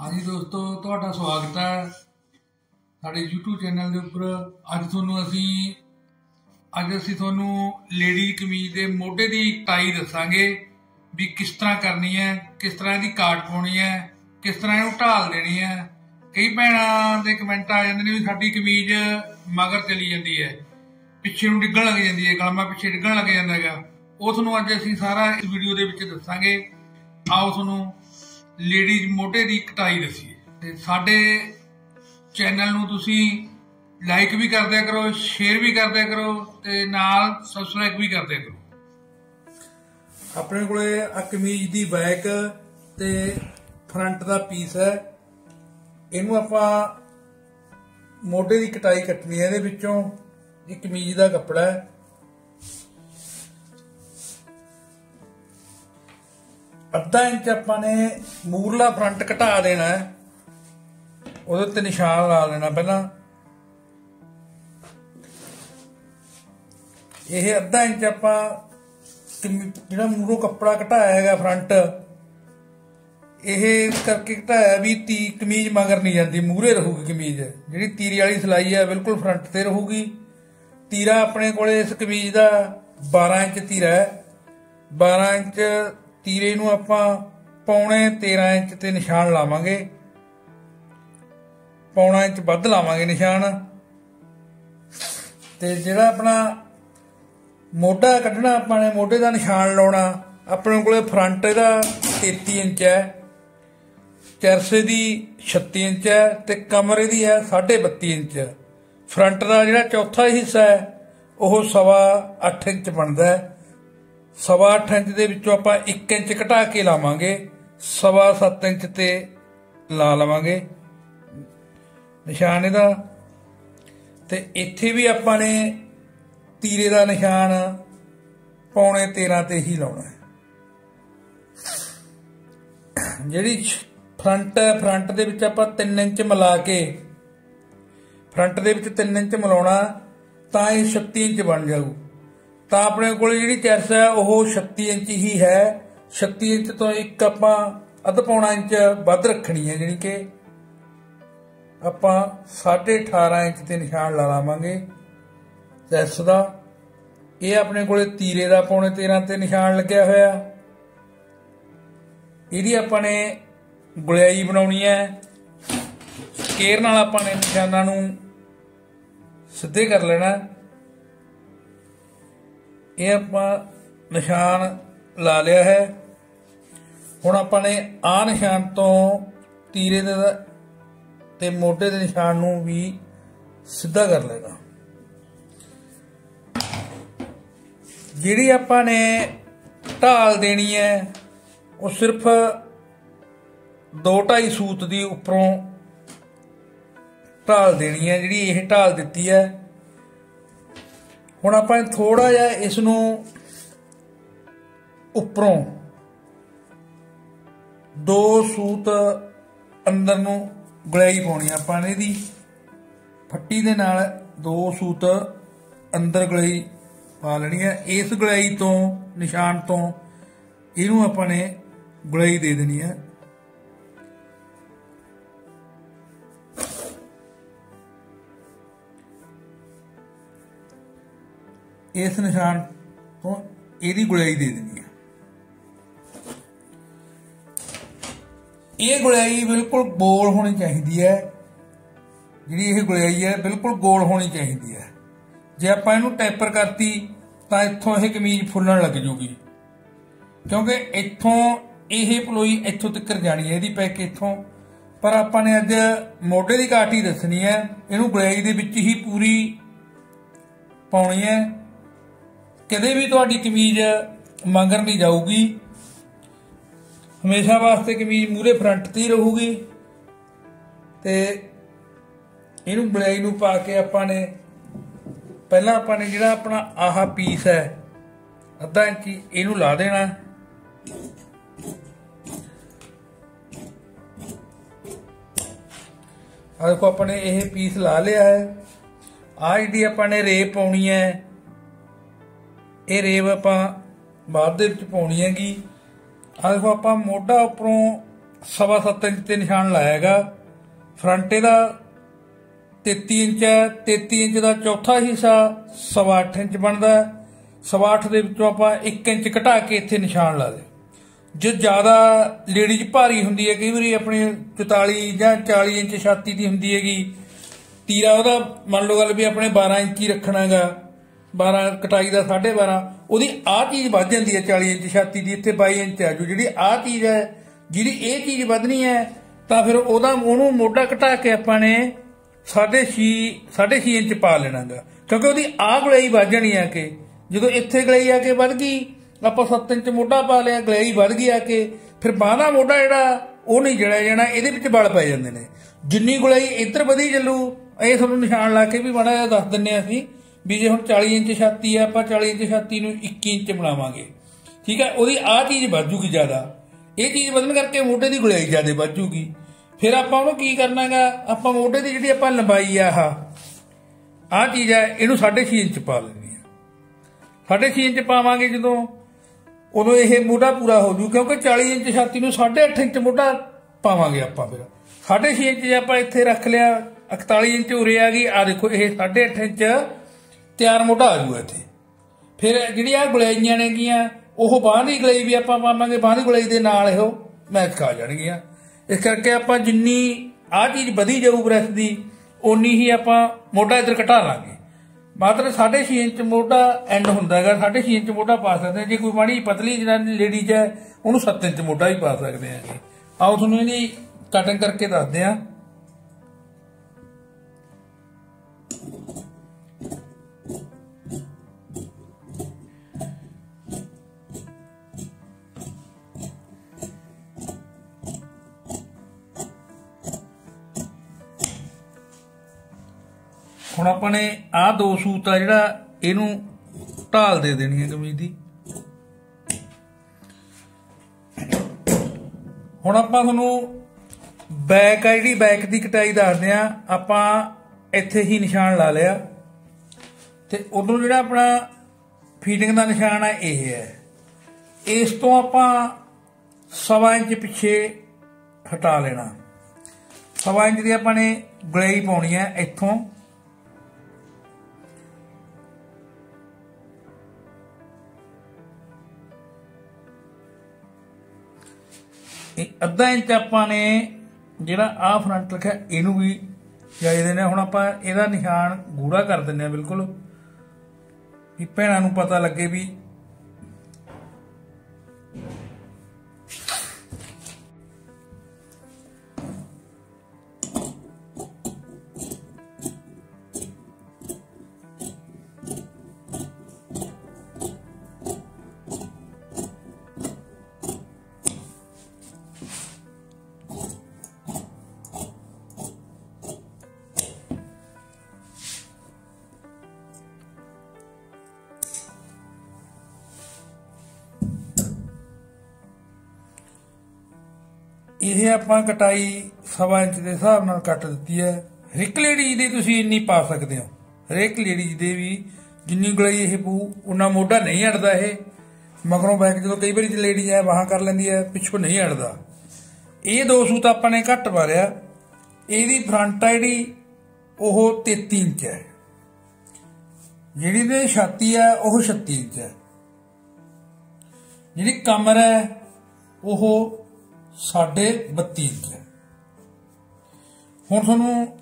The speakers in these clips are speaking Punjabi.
ਹਾਂਜੀ ਦੋਸਤੋ, ਤੁਹਾਡਾ ਸਵਾਗਤ ਹੈ ਸਾਡੇ YouTube ਚੈਨਲ ਦੇ ਉੱਪਰ। ਅੱਜ ਤੁਹਾਨੂੰ ਅਸੀਂ, ਅੱਜ ਅਸੀਂ ਤੁਹਾਨੂੰ ਲੇਡੀ ਕਮੀਜ਼ ਦੇ ਮੋਢੇ ਦੀ ਟਾਈ ਦੱਸਾਂਗੇ ਵੀ ਕਿਸ ਤਰ੍ਹਾਂ ਕਰਨੀ ਹੈ, ਕਿਸ ਤਰ੍ਹਾਂ ਇਹਦੀ ਕਾਟ ਪਾਉਣੀ ਹੈ, ਕਿਸ ਤਰ੍ਹਾਂ ਇਹਨੂੰ ਢਾਲ ਦੇਣੀ ਹੈ। ਕਈ ਭੈਣਾਂ ਦੇ ਕਮੈਂਟ ਆ ਜਾਂਦੇ ਨੇ ਵੀ ਸਾਡੀ ਕਮੀਜ਼ ਮਗਰ ਚਲੀ ਜਾਂਦੀ ਹੈ, ਪਿੱਛੇ ਨੂੰ ਡਿੱਗਣ ਲੱਗ ਜਾਂਦੀ ਹੈ, ਗਲਮਾ ਪਿੱਛੇ ਡਿੱਗਣ ਲੱਗ ਜਾਂਦਾ ਹੈਗਾ। ਉਹ ਤੁਹਾਨੂੰ ਅੱਜ ਅਸੀਂ ਸਾਰਾ ਇਸ ਵੀਡੀਓ ਦੇ ਵਿੱਚ ਦੱਸਾਂਗੇ। ਆਓ ਤੁਹਾਨੂੰ ਲੇਡੀਜ਼ ਮੋਢੇ ਦੀ ਕਟਾਈ ਦੱਸੀਏ। ਤੇ ਸਾਡੇ ਚੈਨਲ ਨੂੰ ਤੁਸੀਂ ਲਾਈਕ ਵੀ ਕਰਦਿਆ ਕਰੋ, ਸ਼ੇਅਰ ਵੀ ਕਰਦਿਆ ਕਰੋ ਤੇ ਨਾਲ ਸਬਸਕ੍ਰਾਈਬ ਵੀ ਕਰਦਿਆ ਕਰੋ। ਆਪਣੇ ਕੋਲੇ ਆ ਕਮੀਜ਼ ਦੀ ਬੈਕ ਤੇ ਫਰੰਟ ਦਾ ਪੀਸ ਹੈ। ਇਹਨੂੰ ਆਪਾਂ ਮੋਢੇ ਦੀ ਕਟਾਈ ਕੱਟਣੀ ਹੈ, ਇਹਦੇ ਵਿੱਚੋਂ ਇਹ ਕਮੀਜ਼ ਦਾ ਕੱਪੜਾ ਹੈ। ਅੱਧਾ ਇੰਚ ਆਪਾਂ ਨੇ ਮੂਰਲਾ ਫਰੰਟ ਘਟਾ ਦੇਣਾ ਹੈ। ਉਹਦੇ ਤੇ ਨਿਸ਼ਾਨ ਲਾ ਦੇਣਾ ਪਹਿਲਾਂ। ਇਹ ਅੱਧਾ ਇੰਚ ਆਪਾਂ ਜਿਹੜਾ ਮੂਰੋਂ ਕੱਪੜਾ ਘਟਾਇਆ ਹੈਗਾ ਫਰੰਟ ਇਹ ਇਸ ਕਰਕੇ ਘਟਾਇਆ ਵੀ ਤੀ ਕਮੀਜ਼ ਮਗਰ ਨਹੀਂ ਜਾਂਦੀ ਮੂਰੇ ਰਹੂਗੀ ਕਮੀਜ਼। ਜਿਹੜੀ ਤੀਰੀ ਵਾਲੀ ਸਿਲਾਈ ਹੈ ਬਿਲਕੁਲ ਫਰੰਟ ਤੇ ਰਹੂਗੀ। ਤੀਰਾ ਆਪਣੇ ਕੋਲੇ ਇਸ ਕਮੀਜ਼ ਦਾ 12 ਇੰਚ ਤੀਰਾ ਹੈ। 12 ਇੰਚ ਤੀਰੇ ਨੂੰ ਆਪਾਂ ਪੌਣੇ 13 ਇੰਚ ਤੇ ਨਿਸ਼ਾਨ ਲਾਵਾਂਗੇ। ਪੌਣਾ ਇੰਚ ਵੱਧ ਲਾਵਾਂਗੇ ਨਿਸ਼ਾਨ। ਤੇ ਜਿਹੜਾ ਆਪਣਾ ਮੋਢਾ ਕੱਢਣਾ, ਆਪਾਂ ਨੇ ਮੋਢੇ ਦਾ ਨਿਸ਼ਾਨ ਲਾਉਣਾ, ਆਪਣੇ ਕੋਲੇ ਫਰੰਟ ਇਹਦਾ 33 ਇੰਚ ਹੈ, ਚਰਸੇ ਦੀ 36 ਇੰਚ ਹੈ ਤੇ ਕਮਰੇ ਦੀ ਹੈ 32.5 ਇੰਚ। ਫਰੰਟ ਦਾ ਜਿਹੜਾ ਚੌਥਾ ਹਿੱਸਾ ਹੈ, ਉਹ ਸਵਾ 8 ਇੰਚ ਬਣਦਾ ਹੈ। ਸਵਾ 8 ਇੰਚ ਦੇ ਵਿੱਚੋਂ ਆਪਾਂ 1 ਇੰਚ ਘਟਾ ਕੇ ਲਾਵਾਂਗੇ, ਸਵਾ 7 ਇੰਚ ਤੇ ਲਾ ਲਵਾਂਗੇ। ਨਿਸ਼ਾਨ ਇਹਦਾ। ਤੇ ਇੱਥੇ ਵੀ ਆਪਾਂ ਨੇ ਤੀਰੇ ਦਾ ਨਿਸ਼ਾਨ ਪੌਣੇ 13 ਤੇ ਹੀ ਲਾਉਣਾ ਹੈ। ਜਿਹੜੀ ਫਰੰਟ ਫਰੰਟ ਦੇ ਵਿੱਚ ਆਪਾਂ 3 ਇੰਚ ਮਿਲਾ ਕੇ, ਫਰੰਟ ਦੇ ਵਿੱਚ 3 ਇੰਚ ਮਿਲਾਉਣਾ, ਤਾਂ ਇਹ 36 ਇੰਚ ਬਣ ਜਾਊ। ਤਾਂ ਆਪਣੇ ਕੋਲ ਜਿਹੜੀ ਚੈਸ ਹੈ, ਉਹ 36 ਇੰਚ ਹੀ ਹੈ। 36 ਇੰਚ ਤੋਂ ਇੱਕ ਆਪਾਂ ਅੱਧ ਪੌਣਾ ਇੰਚ ਵੱਧ ਰੱਖਣੀ ਹੈ ਜਿਹੜੀ ਕਿ ਆਪਾਂ 18.5 ਇੰਚ ਤੇ ਨਿਸ਼ਾਨ ਲਾ ਲਾਵਾਂਗੇ ਚੈਸ ਦਾ। ਇਹ ਆਪਣੇ ਕੋਲੇ ਤੀਰੇ ਦਾ ਪੌਣੇ 13 ਤੇ ਨਿਸ਼ਾਨ ਲੱਗਿਆ ਹੋਇਆ। ਇਹਦੀ ਆਪਾਂ ਨੇ ਗੁਲਿਆਈ ਬਣਾਉਣੀ ਹੈ। ਸਕੇਰ ਨਾਲ ਆਪਾਂ ਨੇ ਨਿਸ਼ਾਨਾਂ ਨੂੰ ਸਿੱਧੇ ਕਰ ਲੈਣਾ। ਇਹ ਆਪਾਂ ਨਿਸ਼ਾਨ ਲਾ ਲਿਆ ਹੈ। ਹੁਣ ਆਪਾਂ ਨੇ ਆ ਨਿਸ਼ਾਨ ਤੋਂ ਤੀਰੇ ਦੇ ਤੇ ਮੋਢੇ ਦੇ ਨਿਸ਼ਾਨ ਨੂੰ ਵੀ ਸਿੱਧਾ ਕਰ ਲੈਣਾ। ਜਿਹੜੀ ਆਪਾਂ ਨੇ ਢਾਲ ਦੇਣੀ ਹੈ, ਉਹ ਸਿਰਫ 2.5 ਸੂਤ ਦੀ ਉੱਪਰੋਂ ਢਾਲ ਦੇਣੀ ਹੈ। ਜਿਹੜੀ ਇਹ ਢਾਲ ਦਿੱਤੀ ਹੈ ਹੁਣ ਆਪਾਂ ਥੋੜਾ ਜਿਹਾ ਇਸ ਨੂੰ ਉੱਪਰੋਂ ਦੋ ਸੂਤ ਅੰਦਰ ਨੂੰ ਗੁਲਾਈ ਪਾਉਣੀ ਆ ਆਪਾਂ ਨੇ ਇਹਦੀ। ਫੱਟੀ ਦੇ ਨਾਲ ਦੋ ਸੂਤ ਅੰਦਰ ਗੁਲਾਈ ਪਾ ਲੈਣੀ ਹੈ ਇਸ ਗੁਲਾਈ ਤੋਂ, ਨਿਸ਼ਾਨ ਤੋਂ ਇਹਨੂੰ ਆਪਾਂ ਨੇ ਗੁਲਾਈ ਦੇ ਦੇਣੀ ਹੈ ਇਸ ਨਿਸ਼ਾਨ ਤੋਂ ਇਹਦੀ ਗੁਲਾਈ ਦੇ ਦੇਣੀ ਹੈ ਇਹ ਗੁਲਾਈ ਬਿਲਕੁਲ ਗੋਲ ਹੋਣੀ ਚਾਹੀਦੀ ਹੈ। ਜਿਹੜੀ ਇਹ ਗੁਲਾਈ ਹੈ, ਬਿਲਕੁਲ ਗੋਲ ਹੋਣੀ ਚਾਹੀਦੀ ਹੈ। ਜੇ ਆਪਾਂ ਇਹਨੂੰ ਟੈਪਰ ਕਰਤੀ, ਤਾਂ ਇੱਥੋਂ ਇਹ ਕਮੀਜ਼ ਫੁੱਲਣ ਲੱਗ ਜੂਗੀ। ਕਿਉਂਕਿ ਇੱਥੋਂ ਇਹ ਪਲੋਈ ਇੱਥੋਂ ਤੱਕ ਜਾਣੀ ਹੈ, ਇਹਦੀ ਪੈਕ ਇੱਥੋਂ। ਪਰ ਆਪਾਂ ਨੇ ਅੱਜ ਮੋਢੇ ਦੀ ਕਾਟੀ ਦੱਸਣੀ ਹੈ, ਇਹਨੂੰ ਗੁਲਾਈ ਦੇ ਵਿੱਚ ਹੀ ਪੂਰੀ ਪਾਉਣੀ ਹੈ। ਕਦੇ ਵੀ ਤੁਹਾਡੀ ਕਮੀਜ਼ ਮੰਗਰ ਨਹੀਂ ਜਾਊਗੀ। ਹਮੇਸ਼ਾ ਵਾਸਤੇ ਕਮੀਜ਼ ਮੂਰੇ ਫਰੰਟ ਤੇ ਹੀ ਰਹੂਗੀ। ਤੇ ਇਹਨੂੰ ਬਲੇਈ ਨੂੰ ਪਾ ਕੇ ਆਪਾਂ ਨੇ, ਪਹਿਲਾਂ ਆਪਾਂ ਨੇ ਜਿਹੜਾ ਆਪਣਾ ਆਹ ਪੀਸ ਹੈ, ਅੱਧਾ ਇੰਚੀ ਇਹਨੂੰ ਲਾ ਦੇਣਾ। ਆ ਦੇਖੋ, ਆਪਾਂ ਨੇ ਇਹ ਪੀਸ ਲਾ ਲਿਆ ਹੈ। ਆ ਜਿਹੜੀ ਆਪਾਂ ਨੇ ਰੇਪ ਪਾਉਣੀ ਹੈ ਇਹ ਰੇਵ ਆਪਾਂ ਬਾਅਦ ਦੇ ਵਿੱਚ ਪਾਉਣੀ ਹੈਗੀ। ਆ ਦੇਖੋ, ਆਪਾਂ ਮੋਢਾ ਉੱਪਰੋਂ ਸਵਾ ਸੱਤ ਇੰਚ ਤੇ ਨਿਸ਼ਾਨ ਲਾਇਆ ਲਾਇਆਗਾ ਫਰੰਟ ਦਾ 33 ਇੰਚ ਹੈ। 33 ਇੰਚ ਦਾ ਚੌਥਾ ਹਿੱਸਾ ਸਵਾ ਅੱਠ ਇੰਚ ਬਣਦਾ ਸਵਾ ਅੱਠ ਦੇ ਵਿੱਚੋਂ ਆਪਾਂ 1 ਇੰਚ ਘਟਾ ਕੇ ਇੱਥੇ ਨਿਸ਼ਾਨ ਲਾ ਦੇ ਜੇ ਜ਼ਿਆਦਾ ਲੇਡੀਜ਼ ਭਾਰੀ ਹੁੰਦੀ ਹੈ, ਕਈ ਵਾਰੀ ਆਪਣੀ 44 ਜਾਂ 40 ਇੰਚ ਛਾਤੀ ਦੀ ਹੁੰਦੀ ਹੈਗੀ। ਤੀਰਾ ਉਹਦਾ, ਮੰਨ ਲਓ ਗੱਲ ਵੀ ਆਪਣੇ 12 ਇੰਚ ਹੀ ਰੱਖਣਾਗਾ। 12 ਕਟਾਈ ਦਾ 12.5 ਉਹਦੀ ਆਹ ਚੀਜ਼ ਵੱਧ ਜਾਂਦੀ ਹੈ 40 ਇੰਚ ਛਾਤੀ ਦੀ, ਇੱਥੇ 22 ਇੰਚ ਆ ਜੋ ਜਿਹੜੀ ਆਹ ਚੀਜ਼ ਹੈ, ਜਿਹੜੀ ਇਹ ਚੀਜ਼ ਵਧਣੀ ਹੈ, ਤਾਂ ਫਿਰ ਉਹਦਾ ਉਹਨੂੰ ਮੋਢਾ ਘਟਾ ਕੇ ਆਪਾਂ ਨੇ 6.5 6.5 ਇੰਚ ਪਾ ਲੈਣਾਗਾ। ਕਿਉਂਕਿ ਉਹਦੀ ਆਹ ਗਲਾਈ ਵੱਧ ਜਾਣੀ ਆ ਕੇ ਜਦੋਂ ਇੱਥੇ ਗਲਾਈ ਆ ਕੇ ਵੱਧ ਗਈ, ਆਪਾਂ 7 ਇੰਚ ਮੋਢਾ ਪਾ ਲਿਆ, ਗਲਾਈ ਵੱਧ ਗਈ ਆ ਕੇ, ਫਿਰ ਬਾਹਾਂ ਦਾ ਮੋਢਾ ਜਿਹੜਾ, ਉਹ ਨਹੀਂ ਜੜਿਆ ਜਾਣਾ, ਇਹਦੇ ਵਿੱਚ ਬਲ ਪੈ ਜਾਂਦੇ ਨੇ। ਜਿੰਨੀ ਗਲਾਈ ਇੱਧਰ ਵਧੀ ਚੱਲੂ, ਇਹ ਤੁਹਾਨੂੰ ਨਿਸ਼ਾਨ ਲਾ ਕੇ ਵੀ ਮਾੜਾ ਜਿਹਾ ਦੱਸ ਦਿੰਨੇ ਆ ਅਸੀਂ ਵੀ ਜੇ ਹੁਣ 40 ਇੰਚ ਛਾਤੀ ਆ, ਆਪਾਂ 40 ਇੰਚ ਛਾਤੀ ਨੂੰ 21 ਇੰਚ ਬਣਾਵਾਂਗੇ। ਠੀਕ ਹੈ ਉਹਦੀ ਆਹ ਚੀਜ਼ ਵੱਧੂਗੀ ਜ਼ਿਆਦਾ। ਇਹ ਚੀਜ਼ ਵਧਣ ਕਰਕੇ ਮੋਢੇ ਦੀ ਗੁਲਾਈ ਜ਼ਿਆਦਾ ਵੱਧੂਗੀ। ਫਿਰ ਆਪਾਂ ਉਹਨੂੰ ਕੀ ਕਰਨਾਗਾ? ਆਪਾਂ ਮੋਢੇ ਦੀ ਜਿਹੜੀ ਆਪਾਂ ਲੰਬਾਈ ਆ, ਆਹ ਆਹ ਚੀਜ਼ ਹੈ ਇਹਨੂੰ 6.5 ਇੰਚ ਪਾ ਲੈਣੀ ਆ। 6.5 ਇੰਚ ਪਾਵਾਂਗੇ ਜਦੋਂ, ਉਦੋਂ ਇਹ ਮੋਢਾ ਪੂਰਾ ਹੋ ਜੂ, ਕਿਉਂਕਿ 40 ਇੰਚ ਛਾਤੀ ਨੂੰ 8.5 ਇੰਚ ਮੋਢਾ ਪਾਵਾਂਗੇ ਆਪਾਂ ਫਿਰ। 6.5 ਇੰਚ ਜੇ ਆਪਾਂ ਇੱਥੇ ਰੱਖ ਲਿਆ 41 ਇੰਚ ਉਰੇ ਆ ਗਈ ਆ ਦੇਖੋ, ਇਹ 8.5 ਇੰਚ ਤਿਆਰ ਮੋਢਾ ਆ ਜੂਗਾ ਇੱਥੇ। ਫਿਰ ਜਿਹੜੀ ਆ ਗੁਲਾਈਆਂ ਨੇਗੀਆਂ, ਉਹ ਬਾਂਹ ਦੀ ਗਲਾਈ ਵੀ ਆਪਾਂ ਪਾਵਾਂਗੇ, ਬਾਂਹ ਦੀ ਗਲਾਈ ਦੇ ਨਾਲ ਇਹੋ ਮੈਚ ਖਾ ਜਾਣਗੀਆਂ। ਇਸ ਕਰਕੇ ਆਪਾਂ ਜਿੰਨੀ ਆ ਚੀਜ਼ ਵਧੀ ਜਾਊ ਬ੍ਰੈਸ ਦੀ, ਓਨੀ ਹੀ ਆਪਾਂ ਮੋਢਾ ਇੱਧਰ ਘਟਾ ਲਾਂਗੇ। ਮਾਤਰ 6.5 ਇੰਚ ਮੋਢਾ ਐਂਡ ਹੁੰਦਾ ਹੈਗਾ 6.5 ਇੰਚ ਮੋਢਾ ਪਾ ਸਕਦੇ ਹਾਂ। ਜੇ ਕੋਈ ਮਾੜੀ ਪਤਲੀ ਜਨਾਨੀ ਲੇਡੀਜ਼ ਹੈ, ਉਹਨੂੰ 7 ਇੰਚ ਮੋਢਾ ਵੀ ਪਾ ਸਕਦੇ ਆ ਆਓ ਤੁਹਾਨੂੰ ਇਹਦੀ ਕਟਿੰਗ ਕਰਕੇ ਦੱਸਦੇ ਹਾਂ। ਹੁਣ ਆਪਾਂ ਨੇ ਆਹ ਦੋ ਸੂਤ ਆ ਜਿਹੜਾ ਇਹਨੂੰ ਢਾਲ ਦੇ ਦੇਣੀ ਹੈ ਕਮੀਜ਼ ਦੀ। ਹੁਣ ਆਪਾਂ ਤੁਹਾਨੂੰ ਬੈਕ ਆ ਜਿਹੜੀ, ਬੈਕ ਦੀ ਕਟਾਈ ਦੱਸਦੇ ਆ ਆਪਾਂ ਇੱਥੇ ਹੀ ਨਿਸ਼ਾਨ ਲਾ ਲਿਆ। ਤੇ ਉਦੋਂ ਜਿਹੜਾ ਆਪਣਾ ਫੀਟਿੰਗ ਦਾ ਨਿਸ਼ਾਨ ਆ, ਇਹ ਹੈ। ਇਸ ਤੋਂ ਆਪਾਂ ਸਵਾ ਇੰਚ ਪਿੱਛੇ ਹਟਾ ਲੈਣਾ। ਸਵਾ ਇੰਚ ਦੀ ਆਪਾਂ ਨੇ ਗਲਾਈ ਪਾਉਣੀ ਹੈ ਇੱਥੋਂ। ਇਹ ਅੱਧਾ ਇੰਚ ਆਪਾਂ ਨੇ ਜਿਹੜਾ ਆ ਫਰੰਟ ਰੱਖਿਆ, ਇਹਨੂੰ ਵੀ ਜਾਈ ਦੇਣਾ ਹੁਣ ਆਪਾਂ ਇਹਦਾ ਨਿਸ਼ਾਨ ਗੂੜਾ ਕਰ ਦਿੰਨੇ ਆ ਬਿਲਕੁਲ। ਵੀ ਭੈਣਾਂ ਨੂੰ ਪਤਾ ਲੱਗੇ ਵੀ ਇਹ ਆਪਾਂ ਕਟਾਈ ਸਵਾ ਇੰਚ ਦੇ ਹਿਸਾਬ ਨਾਲ ਕੱਟ ਦਿੱਤੀ ਹੈ। ਹਰੇਕ ਲੇਡੀਜ਼ ਦੀ ਤੁਸੀਂ ਇੰਨੀ ਪਾ ਸਕਦੇ ਹੋ। ਹਰੇਕ ਲੇਡੀਜ਼ ਦੇ ਵੀ ਜਿੰਨੀ ਗਲਾਈ ਇਹ ਪੂ ਉਹਨਾਂ ਮੋਢਾ ਨਹੀਂ ਅੜਦਾ ਇਹ। ਮਗਰੋਂ ਬੈਕ ਜਦੋਂ ਕਈ ਵਾਰੀ ਲੇਡੀਜ਼ ਹੈ ਬਾਹਾਂ ਕਰ ਲੈਂਦੀ ਹੈ, ਪਿੱਛੋਂ ਨਹੀਂ ਅੜਦਾ। ਇਹ ਦੋ ਸੂਤ ਆਪਾਂ ਨੇ ਘੱਟ ਮਾਰਿਆ। ਇਹਦੀ ਫਰੰਟ ਆ ਜਿਹੜੀ, ਉਹ 33 ਇੰਚ ਹੈ। ਜਿਹੜੀ ਦੇ ਛਾਤੀ ਹੈ ਉਹ 36 ਇੰਚ ਹੈ। ਜਿਹੜੀ ਕਮਰ ਹੈ, ਉਹ ਸਾਢੇ 32 ਇੰਚ ਹੁਣ ਤੁਹਾਨੂੰ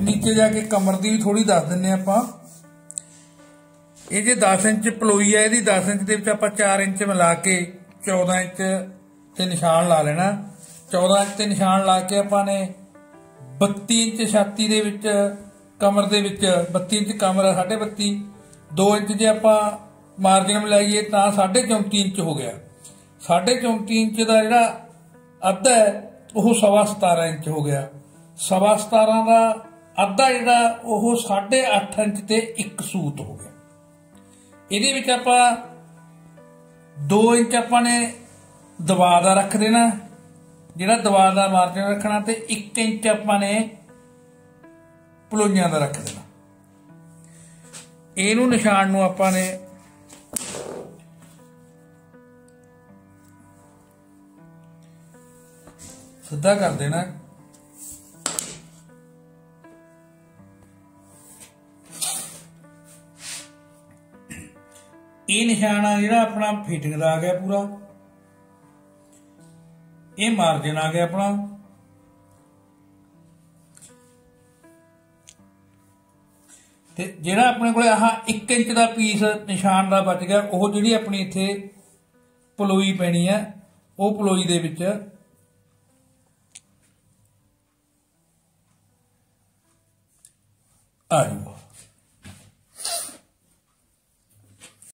ਨੀਚੇ ਜਾ ਕੇ ਕਮਰ ਦੀ ਵੀ ਥੋੜੀ ਦੱਸ ਦਿੰਨੇ ਆਪਾਂ। ਇਹ ਜੇ 10 ਇੰਚ ਪਲੋਈ ਹੈ ਇਹਦੀ 10 ਇੰਚ ਦੇ ਵਿੱਚ ਆਪਾਂ 4 ਇੰਚ ਮਿਲਾ ਕੇ 14 ਇੰਚ ਤੇ ਨਿਸ਼ਾਨ ਲਾ ਲੈਣਾ। 14 ਇੰਚ ਤੇ ਨਿਸ਼ਾਨ ਲਾ ਕੇ ਆਪਾਂ ਨੇ 32 ਇੰਚ ਛਾਤੀ ਦੇ ਵਿੱਚ, ਕਮਰ ਦੇ ਵਿੱਚ 32 ਇੰਚ ਕਮਰ ਹੈ 32 2 ਇੰਚ ਜੇ ਆਪਾਂ ਮਾਰਜਨ ਮਿਲਾਈਏ ਤਾਂ 34 ਇੰਚ ਹੋ ਗਿਆ। 34 ਇੰਚ ਦਾ ਜਿਹੜਾ ਅੱਧਾ ਉਹ ਸਵਾ 17 ਇੰਚ ਹੋ ਗਿਆ। ਸਵਾ 17 ਦਾ ਅੱਧਾ ਜਿਹੜਾ, ਉਹ 8.5 ਇੰਚ ਤੇ ਇੱਕ ਸੂਤ ਹੋ ਗਿਆ। ਇਹਦੇ ਵਿੱਚ ਆਪਾਂ 2 ਇੰਚ ਆਪਾਂ ਨੇ ਦਵਾ ਦਾ ਰੱਖ ਦੇਣਾ, ਜਿਹੜਾ ਦਵਾ ਦਾ ਮਾਰਜਨ ਰੱਖਣਾ ਤੇ 1 ਇੰਚ ਆਪਾਂ ਨੇ ਪਲੋਈਆਂ ਦਾ ਰੱਖ ਦੇਣਾ। ਇਹਨੂੰ ਨਿਸ਼ਾਨ ਨੂੰ ਆਪਾਂ ਨੇ ਸਿੱਧਾ ਕਰ ਦੇਣਾ। ਇਹ ਨਿਸ਼ਾਨ ਆ ਜਿਹੜਾ ਆਪਣਾ ਫਿਟਿੰਗ ਦਾ ਆ ਗਿਆ ਪੂਰਾ। ਇਹ ਮਾਰਜਨ ਆ ਗਿਆ ਆਪਣਾ। ਤੇ ਜਿਹੜਾ ਆਪਣੇ ਕੋਲੇ ਆਹ 1 ਇੰਚ ਦਾ ਪੀਸ ਨਿਸ਼ਾਨ ਦਾ ਬਚ ਗਿਆ, ਉਹ ਜਿਹੜੀ ਆਪਣੀ ਇੱਥੇ ਪਲੋਈ ਪੈਣੀ ਹੈ, ਉਹ ਪਲੋਈ ਦੇ ਵਿੱਚ ਆ ਜਾਊਗਾ